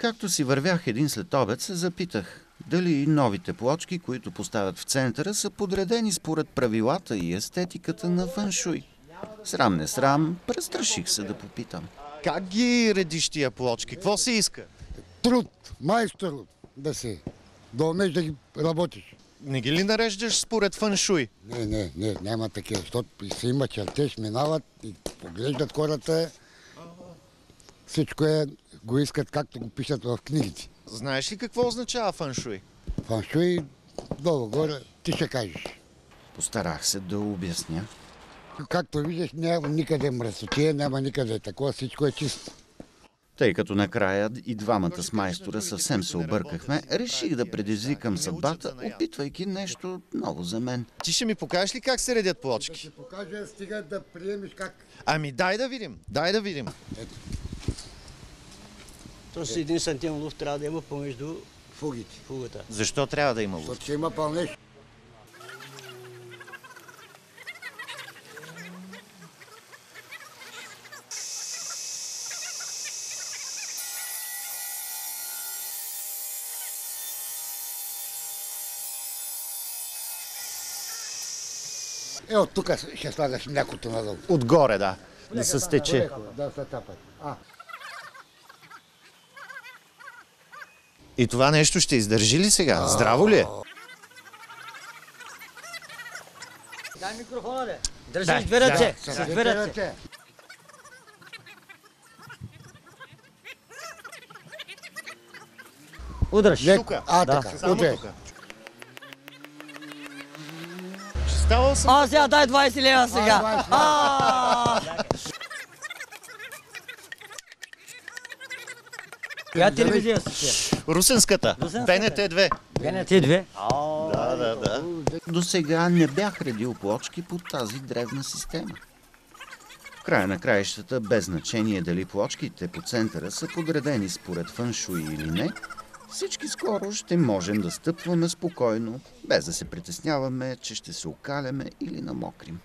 Както си вървях един след обед, се запитах дали новите плочки, които поставят в центъра, са подредени според правилата и естетиката на фаншуй. Срам не срам, престраших се да попитам. Как ги редиш тия плочки? Какво се иска? Труд, майстор да си, да умеш да ги работиш. Не ги ли нареждаш според фаншуй? Не, не, не, няма такива, защото си има чертеж, минават и поглеждат хората. Всичко е, го искат както го пишат в книгите. Знаеш ли какво означава фаншуй? Фаншуй, долу-горе, ти ще кажеш. Постарах се да обясня. Както виждаш, няма никъде мръсотия, няма никъде такова, всичко е чисто. Тъй като накрая и двамата с майстора съвсем се объркахме, реших да предизвикам съдбата, опитвайки нещо ново за мен. Ти ще ми покажеш ли как се редят плочки? Ще покажа, стига да приемеш как. Ами дай да видим, дай да видим. Тоест един сантим луфт трябва да има помежду Фугите. фугата. Защо трябва да има лук? Защото ще има пълнеж. Е, от тук ще слагаш млякото надолу. Отгоре, да. Да се стече. Да се тапат. А, И това нещо ще издържи ли сега? Здраво ли е? Дай микрофона, де. Държи с две ръце. С две ръце. Удръж. Леко. А, Да. така. Тук. Ставал съм. А, сега дай 20 лева сега. А! Коя телевизия? Русенската. Русенската. БНТ 2. БНТ 2. Да, да, да. До сега не бях редил плочки по тази древна система. В края на краищата, без значение дали плочките по центъра са подредени според фъншуи или не, всички скоро ще можем да стъпваме спокойно, без да се притесняваме, че ще се окаляме или намокрим.